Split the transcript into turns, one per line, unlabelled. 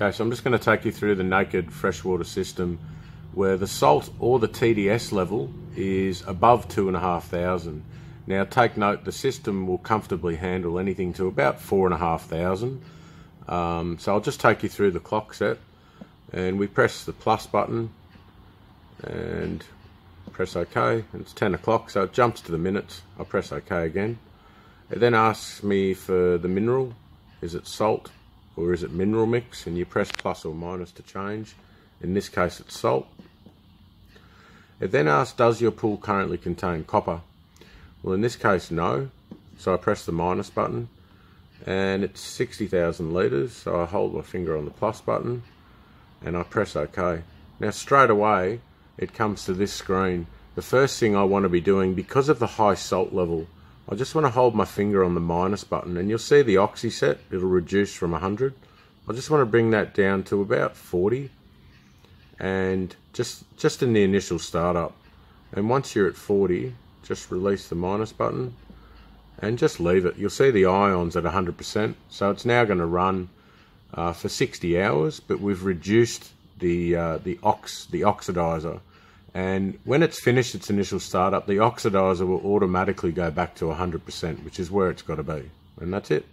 Okay, so I'm just going to take you through the naked freshwater system where the salt or the TDS level is above 2,500. Now take note, the system will comfortably handle anything to about 4,500. Um, so I'll just take you through the clock set and we press the plus button and press OK. It's 10 o'clock, so it jumps to the minutes. I press OK again. It then asks me for the mineral. Is it salt? Or is it mineral mix and you press plus or minus to change? In this case it's salt. It then asks does your pool currently contain copper? Well in this case no. So I press the minus button and it's 60,000 litres. So I hold my finger on the plus button and I press OK. Now straight away it comes to this screen. The first thing I want to be doing because of the high salt level I just want to hold my finger on the minus button and you'll see the oxy set, it'll reduce from 100. I just want to bring that down to about 40 and just, just in the initial startup. And once you're at 40, just release the minus button and just leave it. You'll see the ions at 100%. So it's now going to run uh, for 60 hours, but we've reduced the, uh, the, ox, the oxidizer and when it's finished its initial startup, the oxidizer will automatically go back to 100%, which is where it's got to be. And that's it.